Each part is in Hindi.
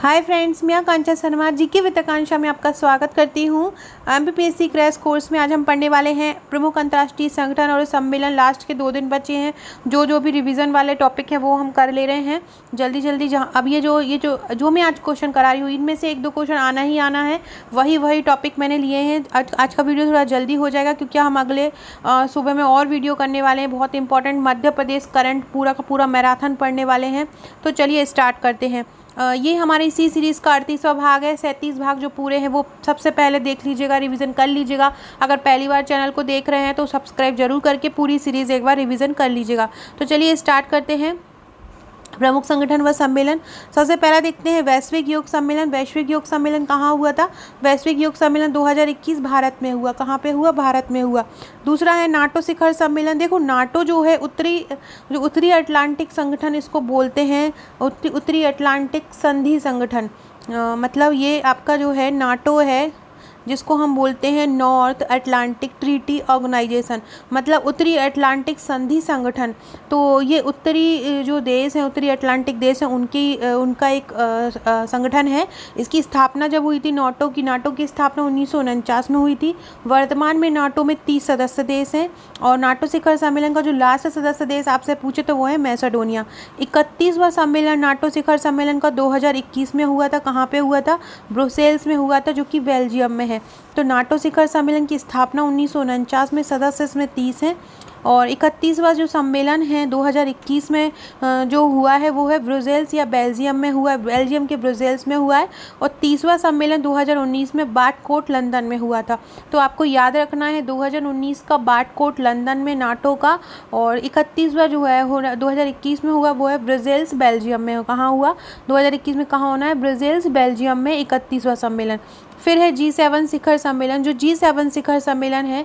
हाय फ्रेंड्स मैं आकांक्षा शर्मा जी के वित्ताकांक्षा में आपका स्वागत करती हूँ। M P P crash course में आज हम पढ़ने वाले हैं प्रमुख अंतर्राष्ट्रीय संगठन और सम्मेलन लास्ट के दो दिन बचे हैं। जो जो भी रिवीजन वाले टॉपिक हैं वो हम कर ले रहे हैं। जल्दी जल्दी जहाँ, अब ये जो ये जो जो मैं आज क्वेश्चन करा रही हूँ, इनमें से एक दो क्वेश्चन आना ही आना है। वही वही टॉपिक मैंने लिए हैं। आज आज का वीडियो थोड़ा जल्दी हो जाएगा क्योंकि हम अगले सुबह में और वीडियो करने वाले हैं। बहुत इंपॉर्टेंट मध्य प्रदेश करंट पूरा का पूरा मैराथन पढ़ने वाले हैं। तो चलिए स्टार्ट करते हैं। ये हमारे इसी सीरीज़ का अड़तीसवा भाग है, सैंतीस भाग जो पूरे हैं, वो सबसे पहले देख लीजिएगा रिवीजन कर लीजिएगा। अगर पहली बार चैनल को देख रहे हैं तो सब्सक्राइब ज़रूर करके पूरी सीरीज़ एक बार रिवीजन कर लीजिएगा। तो चलिए स्टार्ट करते हैं। प्रमुख संगठन व सम्मेलन। सबसे पहला देखते हैं वैश्विक योग सम्मेलन। वैश्विक योग सम्मेलन कहाँ हुआ था? वैश्विक योग सम्मेलन 2021 भारत में हुआ। कहाँ पे हुआ? भारत में हुआ। दूसरा है नाटो शिखर सम्मेलन। देखो, नाटो जो है उत्तरी, जो उत्तरी अटलांटिक संगठन इसको बोलते हैं, उत्तरी उत्तरी अटलांटिक संधि संगठन। मतलब ये आपका जो है नाटो है जिसको हम बोलते हैं नॉर्थ अटलांटिक ट्रीटी ऑर्गेनाइजेशन मतलब उत्तरी अटलांटिक संधि संगठन। तो ये उत्तरी जो देश हैं, उत्तरी अटलांटिक देश हैं, उनकी उनका एक संगठन है। इसकी स्थापना जब हुई थी नाटो की नाटो की स्थापना उन्नीस सौ उनचास में हुई थी। वर्तमान में नाटो में तीस सदस्य देश हैं और नाटो शिखर सम्मेलन का जो लास्ट सदस्य देश आपसे पूछे तो वो है मैसाडोनिया। इकतीसवां सम्मेलन नाटो शिखर सम्मेलन का 2021 में हुआ था, कहाँ पे हुआ था? ब्रुसेल्स में हुआ था, जो कि बेल्जियम में है। तो नाटो शिखर सम्मेलन की स्थापना उन्नीस सौ उनचास में सदस्य इसमें तीस हैं। और इकतीसवा जो सम्मेलन है 2021 में जो हुआ है, वो है ब्रुजेल्स या बेल्जियम में हुआ है, बेल्जियम के ब्रुजेल्स में हुआ है और तीसवा सम्मेलन 2019 में बाटकोट लंदन में हुआ था। तो आपको याद रखना है 2019 का बाटकोट लंदन में नाटो का और इकतीसवा जो है, हो दो में हुआ, वो है ब्रुजेल्स बेल्जियम में कहाँ हुआ? दो हज़ार इक्कीस में कहाँ होना है? ब्रुजेल्स बेल्जियम में इकतीसवा सम्मेलन। फिर है जी सेवन शिखर सम्मेलन, जो जी सेवन शिखर सम्मेलन है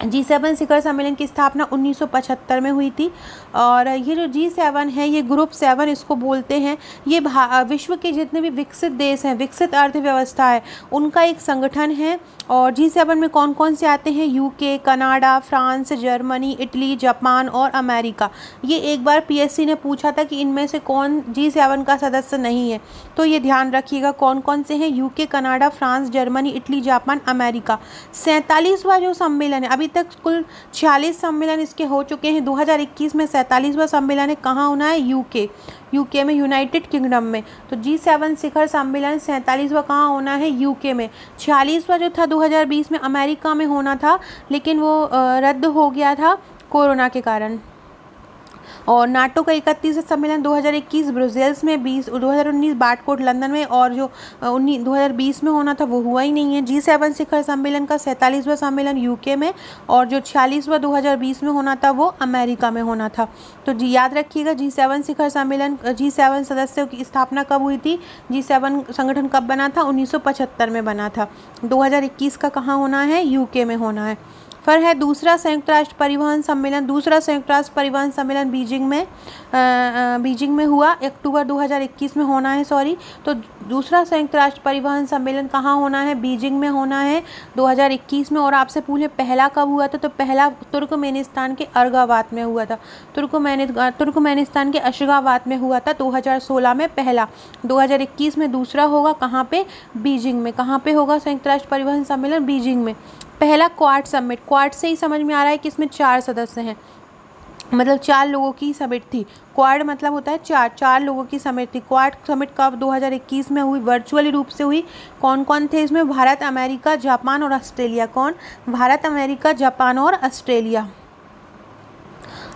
जी सेवन शिखर सम्मेलन की स्थापना 1975 में हुई थी और ये जो जी सेवन है, ये ग्रुप सेवन इसको बोलते हैं। ये विश्व के जितने भी विकसित देश हैं, विकसित अर्थव्यवस्था है, उनका एक संगठन है और जी सेवन में कौन कौन से आते हैं? UK Canada France Germany Italy Japan और अमेरिका ये एक बार पीएससी ने पूछा था कि इनमें से कौन जी सेवन का सदस्य नहीं है। तो ये ध्यान रखिएगा कौन कौन से हैं? UK Canada France Germany Italy Japan America सैंतालीसवा जो सम्मेलन है, अभी तक कुल छियालीस सम्मेलन इसके हो चुके हैं। 2021 में सैंतालीसवा सम्मेलन है। कहाँ होना है? यूके यूके में यूनाइटेड किंगडम में। तो जी सेवन शिखर सम्मेलन सैंतालीसवा कहाँ होना है? यूके में। छियालीसवा जो था 2020 में अमेरिका में होना था, लेकिन वो रद्द हो गया था कोरोना के कारण। और नाटो का इकतीस सम्मेलन 2021 ब्रुसेल्स में 20 2019 बाटकोट लंदन में और जो उन्नीस 2020 में होना था, वो हुआ ही नहीं है। जी सेवन शिखर सम्मेलन का सैंतालीसवां सम्मेलन यूके में और जो छियालीसवां 2020 में होना था, वो अमेरिका में होना था। तो जी, याद रखिएगा, जी सेवन शिखर सम्मेलन जी सेवन सदस्यों की स्थापना कब हुई थी? जी सेवन संगठन कब बना था? उन्नीस सौ पचहत्तर में बना था। दो हज़ार इक्कीस का कहाँ होना है? यूके में होना है। फिर है। दूसरा संयुक्त राष्ट्र परिवहन सम्मेलन दूसरा संयुक्त राष्ट्र परिवहन सम्मेलन बीजिंग में आ, बीजिंग में हुआ। अक्टूबर 2021 में होना है सॉरी। तो दूसरा संयुक्त राष्ट्र परिवहन सम्मेलन कहाँ होना है? बीजिंग में होना है 2021 में और आपसे पूछे, पहला कब हुआ था? तो पहला तुर्कमेनिस्तान के अर्गाबाद में हुआ था। तुर्कमेनि तुर्कमेनिस्तान के अशगाबाद में हुआ था 2016 में पहला। 2021 में दूसरा होगा, कहाँ पे? बीजिंग में। कहाँ पे होगा संयुक्त राष्ट्र परिवहन सम्मेलन? बीजिंग में। पहला क्वाड समिट। क्वाड से ही समझ में आ रहा है कि इसमें चार सदस्य हैं। मतलब चार लोगों की समिट थी। क्वाड मतलब होता है चार चार लोगों की समिट थी। क्वाड समिट कब? 2021 में हुई, वर्चुअली रूप से हुई। कौन कौन थे इसमें? भारत, अमेरिका, जापान और ऑस्ट्रेलिया। कौन? भारत, अमेरिका, जापान और ऑस्ट्रेलिया।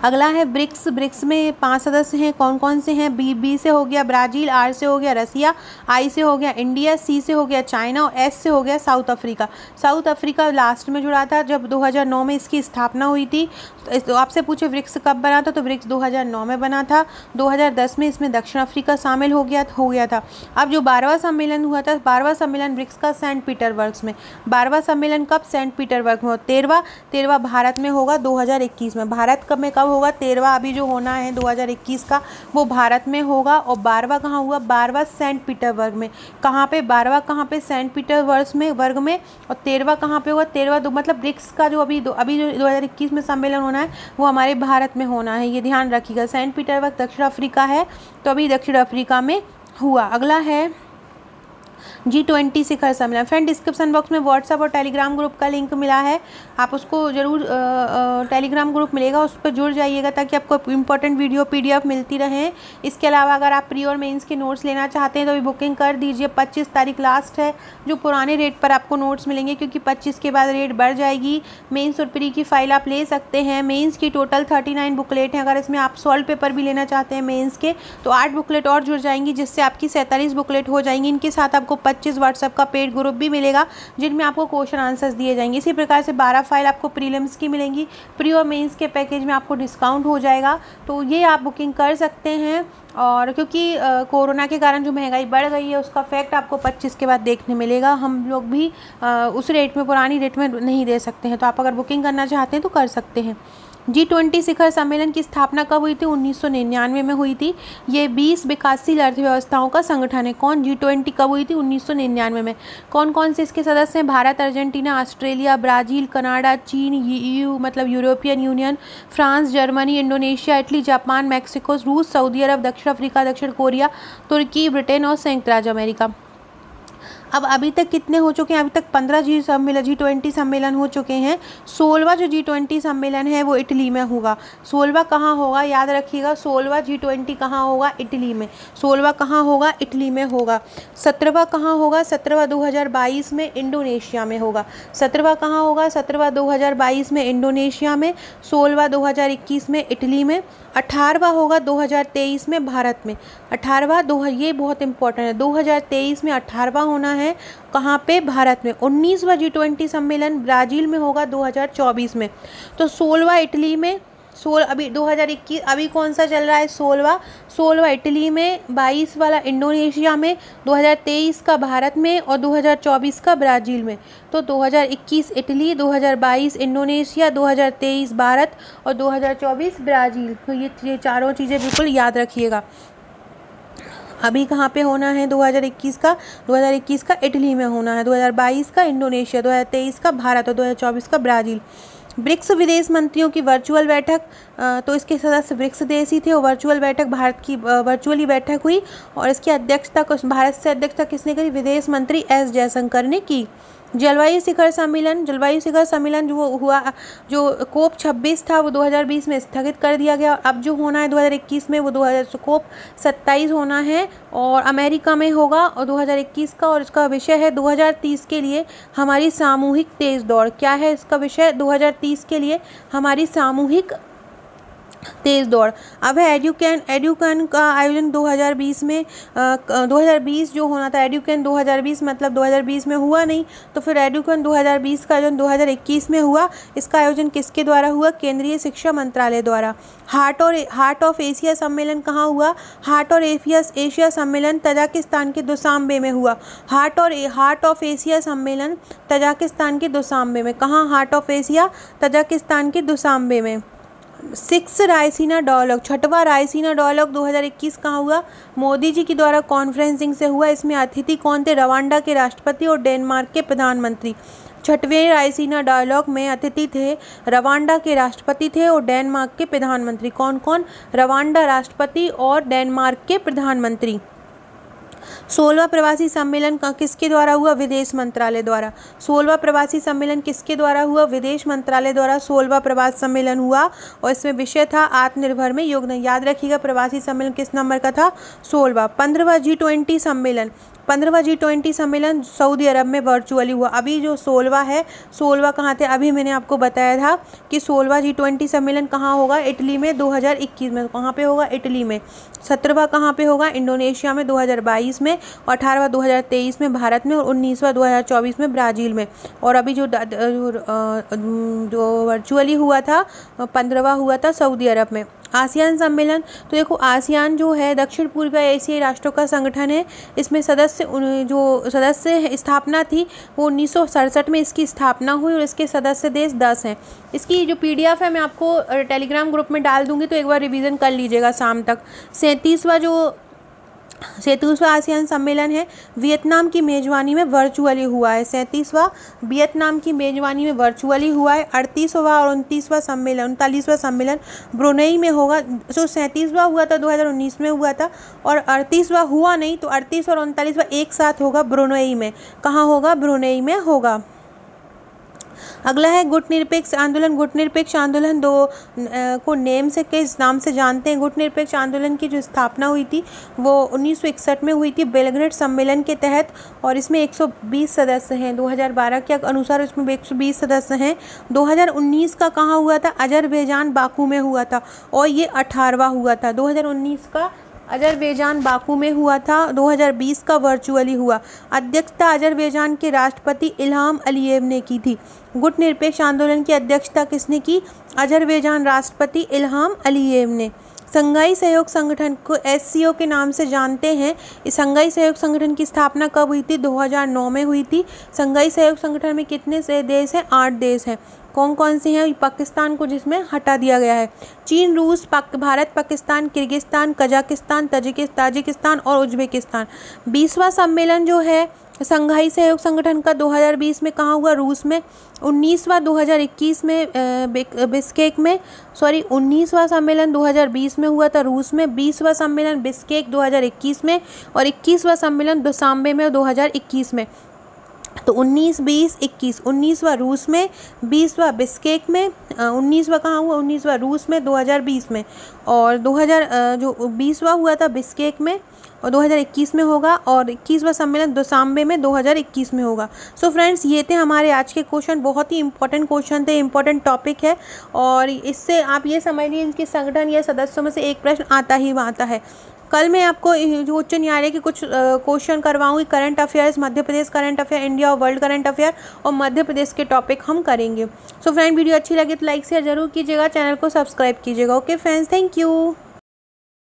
अगला है ब्रिक्स। ब्रिक्स में पाँच सदस्य हैं। कौन कौन से हैं? बी बी से हो गया ब्राज़ील, आर से हो गया रसिया, आई से हो गया इंडिया, सी से हो गया चाइना और एस से हो गया South Africa. South Africa last में जुड़ा था जब 2009 में इसकी स्थापना हुई थी। तो आपसे पूछे ब्रिक्स कब बना था तो ब्रिक्स 2009 में बना था। 2010 में इसमें दक्षिण अफ्रीका शामिल हो गया हो गया था। अब जो बारहवा सम्मेलन हुआ था, बारहवा सम्मेलन ब्रिक्स का सेंट पीटरबर्ग में। बारहवा सम्मेलन कब सेंट पीटरबर्ग में तेरहवा तेरहवा भारत में होगा दो हज़ार इक्कीस में। भारत कब में कब होगा तेरहवा अभी जो होना है 2021 का, वो भारत में होगा और बारहवा कहाँ हुआ? बारहवा सेंट पीटरबर्ग में। कहाँ पे? बारहवा कहाँ पे? सेंट पीटरबर्ग में, वर्ग में और तेरहवा कहाँ पे होगा? तेरहवा दो मतलब ब्रिक्स का जो अभी दो, अभी जो 2021 में सम्मेलन होना है, वो हमारे भारत में होना है, ये ध्यान रखिएगा। सेंट पीटरबर्ग दक्षिण अफ्रीका है तो अभी दक्षिण अफ्रीका में हुआ। अगला है जी ट्वेंटी से शिखर सम्मेलन फ्रेंड डिस्क्रिप्शन बॉक्स में व्हाट्सअप और टेलीग्राम ग्रुप का लिंक मिला है। आप उसको ज़रूर टेलीग्राम ग्रुप मिलेगा, उस पर जुड़ जाइएगा ताकि आपको इंपॉर्टेंट वीडियो पीडीएफ मिलती रहे। इसके अलावा अगर आप प्री और मेन्स के नोट्स लेना चाहते हैं तो अभी बुकिंग कर दीजिए। पच्चीस तारीख लास्ट है, जो पुराने रेट पर आपको नोट्स मिलेंगे, क्योंकि पच्चीस के बाद रेट बढ़ जाएगी। मेन्स और प्री की फ़ाइल आप ले सकते हैं। मेन्स की टोटल थर्टी नाइन बुकलेट हैं। अगर इसमें आप सॉल्व पेपर भी लेना चाहते हैं मेन्स के तो आठ बुकलेट और जुड़ जाएँगी, जिससे आपकी सैंतालीस बुकलेट हो जाएँगी। इनके साथ आपको पच्चीस व्हाट्सएप का पेड ग्रुप भी मिलेगा जिनमें आपको क्वेश्चन आंसर्स दिए जाएँगे। इसी प्रकार से बारह फ़ाइल आपको प्रीलिम्स की मिलेंगी। प्री और मेंस के पैकेज में आपको डिस्काउंट हो जाएगा। तो ये आप बुकिंग कर सकते हैं और क्योंकि कोरोना के कारण जो महँगाई बढ़ गई है उसका फैक्ट आपको 25 के बाद देखने मिलेगा। हम लोग भी आ, उस रेट में पुरानी रेट में नहीं दे सकते हैं। तो आप अगर बुकिंग करना चाहते हैं तो कर सकते हैं। जी ट्वेंटी शिखर सम्मेलन की स्थापना कब हुई थी? उन्नीस सौ निन्यानवे में हुई थी। ये बीस विकासशील अर्थव्यवस्थाओं का संगठन है। कौन? जी ट्वेंटी कब हुई थी? उन्नीस सौ निन्यानवे में। कौन कौन से इसके सदस्य हैं? Bharat, Argentina, Australia, Brazil, Canada, चीन यू मतलब European Union, France, Germany, Indonesia, Italy, Japan, Mexico, रूस, सऊदी अरब, दक्षिण अफ्रीका, दक्षिण कोरिया, तुर्की, ब्रिटेन और संयुक्त राज्य अमेरिका। अब अभी तक कितने हो चुके हैं? अभी तक पंद्रह जी सम्मेलन जी ट्वेंटी सम्मेलन हो चुके हैं। सोलवा जो जी ट्वेंटी सम्मेलन है, वो इटली में होगा। सोलवा कहाँ होगा? याद रखिएगा, सोलवा जी ट्वेंटी कहाँ होगा? इटली में। सोलवा कहाँ होगा? इटली में होगा। सत्रहवा कहाँ होगा? सत्रहवा दो हज़ार बाईस में इंडोनेशिया में होगा। सत्रहवा कहाँ होगा? सत्रहवा दो हज़ार बाईस में इंडोनेशिया में। सोलवा दो हज़ार इक्कीस में इटली में। अठारहवा होगा 2023 में भारत में। अठारहवा दो ये बहुत इंपॉर्टेंट है। 2023 में अठारहवा होना है, कहाँ पे? भारत में। उन्नीसवा जी ट्वेंटी सम्मेलन ब्राज़ील में होगा 2024 में। तो सोलवा इटली में सोल अभी 2021 अभी कौन सा चल रहा है सोलवा सोलवा इटली में बाईस वाला इंडोनेशिया में 2023 का भारत में और 2024 का ब्राज़ील में तो 2021 इटली 2022 इंडोनेशिया 2023 भारत और 2024 ब्राज़ील तो ये ये चारों चीज़ें बिल्कुल याद रखिएगा अभी कहाँ पे होना है 2021 का 2021 का इटली में होना है 2022 का इंडोनेशिया 2023 का भारत और 2024 का ब्राज़ील ब्रिक्स विदेश मंत्रियों की वर्चुअल बैठक तो इसके सदस्य ब्रिक्स देश ही थे, और वर्चुअल बैठक भारत की वर्चुअली बैठक हुई, और इसकी अध्यक्षता, भारत से अध्यक्षता किसने करी? विदेश मंत्री एस जयशंकर ने की। जलवायु शिखर सम्मेलन, जलवायु शिखर सम्मेलन जो हुआ, जो कोप 26 था, वो 2020 में स्थगित कर दिया गया और अब जो होना है 2021 में, वो 2000 कोप 27 होना है और अमेरिका में होगा और 2021 का और इसका विषय है 2030 के लिए हमारी सामूहिक तेज़ दौड़। क्या है इसका विषय? 2030 के लिए हमारी सामूहिक तेज़ दौड़। अब है एडुकैन एडुकैन का आयोजन 2020 में आ, 2020 जो होना था एडुकैन 2020 मतलब 2020 में हुआ नहीं तो फिर एडुकैन 2020 का आयोजन 2021 में हुआ। इसका आयोजन किसके द्वारा हुआ? केंद्रीय शिक्षा मंत्रालय द्वारा। हार्ट और हार्ट ऑफ़ एशिया सम्मेलन कहाँ हुआ? हार्ट और एशिया एशिया सम्मेलन तजाकिस्तान के दुसाम्बे में हुआ। हार्ट और हार्ट ऑफ़ एशिया सम्मेलन तजाकिस्तान के दुसाम्बे में। कहाँ हार्ट ऑफ़ एशिया? तजाकिस्तान के दुसाम्बे में। सिक्स रायसीना डायलॉग, छठवा रायसीना डायलॉग 2021 कहाँ हुआ? मोदी जी के द्वारा कॉन्फ्रेंसिंग से हुआ। इसमें अतिथि कौन थे? रवांडा के राष्ट्रपति और डेनमार्क के प्रधानमंत्री। छठवें रायसीना डायलॉग में अतिथि थे, रवांडा के राष्ट्रपति थे और डेनमार्क के प्रधानमंत्री। कौन कौन रवांडा राष्ट्रपति और डेनमार्क के प्रधानमंत्री। सोलवा प्रवासी सम्मेलन का किसके द्वारा हुआ? विदेश मंत्रालय द्वारा। सोलवा प्रवासी सम्मेलन किसके द्वारा हुआ? विदेश मंत्रालय द्वारा सोलवा प्रवास सम्मेलन हुआ और इसमें विषय था आत्मनिर्भर में। योगदान याद रखिएगा, प्रवासी सम्मेलन किस नंबर का था? सोलवा। पंद्रवा जी ट्वेंटी सम्मेलन। पंद्रहवा जी ट्वेंटी सम्मेलन सऊदी अरब में वर्चुअली हुआ। अभी जो सोलवा है, सोलवा कहाँ थे, अभी मैंने आपको बताया था कि सोलवा जी ट्वेंटी सम्मेलन कहाँ होगा, इटली में 2021 में। कहाँ पे होगा? इटली में। सत्रहवा कहाँ पे होगा? इंडोनेशिया में 2022 में अठारहवा 2023 में भारत में और उन्नीसवा 2024 में ब्राज़ील में। और अभी जो जो वर्चुअली हुआ था, पंद्रहवा हुआ था सऊदी अरब में। आसियान सम्मेलन। तो देखो, आसियान जो है, दक्षिण पूर्व एशियाई राष्ट्रों का संगठन है। इसमें सदस्य जो सदस्य स्थापना थी, वो उन्नीस सौ सड़सठ में इसकी स्थापना हुई और इसके सदस्य देश दस हैं। इसकी जो पीडीएफ है, मैं आपको टेलीग्राम ग्रुप में डाल दूँगी तो एक बार रिविज़न कर लीजिएगा शाम तक। सैंतीसवा जो सैंतीसवा आसियान सम्मेलन है। वियतनाम की मेजबानी में वर्चुअली हुआ है। सैंतीसवा वियतनाम की मेजबानी में वर्चुअली हुआ है। अड़तीसवा और उनतीसवा सम्मेलन, उनतालीसवा सम्मेलन ब्रुनई में होगा। जो सैंतीसवा हुआ था 2019 में हुआ था और अड़तीसवा हुआ नहीं तो अड़तीस और उनतालीसवा एक साथ होगा ब्रुनई में। कहाँ होगा? ब्रुनई में होगा। अगला है गुट निरपेक्ष आंदोलन। गुट निरपेक्ष आंदोलन दो आ, को नेम से किस नाम से जानते हैं? गुट निरपेक्ष आंदोलन की जो स्थापना हुई थी वो 1961 में हुई थी बेलग्रेड सम्मेलन के तहत और इसमें 120 सदस्य हैं। 2012 के अनुसार इसमें 120 सदस्य हैं। 2019 का कहाँ हुआ था? अजरबैजान बाकू में हुआ था और ये अठारवा हुआ था। 2019 का अजरबैजान बाकू में हुआ था। 2020 का वर्चुअली हुआ। अध्यक्षता अजरबैजान के राष्ट्रपति इल्हाम अलीव ने की थी। गुट निरपेक्ष आंदोलन की अध्यक्षता किसने की? अजरबैजान राष्ट्रपति इल्हाम अलीव ने। संघाई सहयोग संगठन को एससीओ के नाम से जानते हैं। इस संघाई सहयोग संगठन की स्थापना कब हुई थी? 2009 में हुई थी। संघाई सहयोग संगठन में कितने से देश हैं? आठ देश हैं। कौन कौन से हैं? पाकिस्तान को जिसमें हटा दिया गया है। चीन रूस Pak, Bharat Pakistan Kyrgyzstan Kazakhstan Tajikistan Tajikistan और उज्बेकिस्तान। बीसवा सम्मेलन जो है संघाई सहयोग संगठन का 2020 में कहाँ हुआ? रूस में। उन्नीसवा 2021 में बिस्केक में, सॉरी, उन्नीसवा सम्मेलन 2020 में हुआ था रूस में। बीसवा सम्मेलन बिस्केक 2021 में और इक्कीसवा सम्मेलन दोसाम्बे में 2021 में। तो उन्नीस, बीस, इक्कीस, उन्नीसवा रूस में, बीसवा बिस्केक में उन्नीसवा कहाँ हुआ? उन्नीसवा रूस में 2020 में। और 2000 जो बीसवा हुआ था बिस्केक में, और 2021 में होगा, और इक्कीसवा सम्मेलन दोसाम्बे में 2021 में होगा। सो so फ्रेंड्स ये थे हमारे आज के क्वेश्चन बहुत ही इंपॉर्टेंट क्वेश्चन थे इंपॉर्टेंट टॉपिक है। और इससे आप ये समझ लीजिए इनके संगठन या सदस्यों में से एक प्रश्न आता ही आता है। कल मैं आपको उच्च न्यायालय के कुछ question करवाऊँगी current affairs Madhya Pradesh current affair India और वर्ल्ड करंट अफेयर और मध्य प्रदेश के टॉपिक हम करेंगे। सो so फ्रेंड वीडियो अच्छी लगे तो लाइक शेयर ज़रूर कीजिएगा चैनल को सब्सक्राइब कीजिएगा। Okay friends thank you